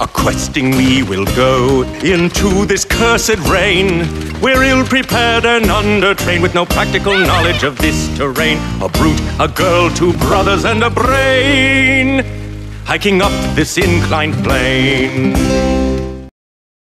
A questing we will go into this cursed rain. We're ill prepared and undertrained with no practical knowledge of this terrain. A brute, a girl, two brothers, and a brain. Hiking up this inclined plane.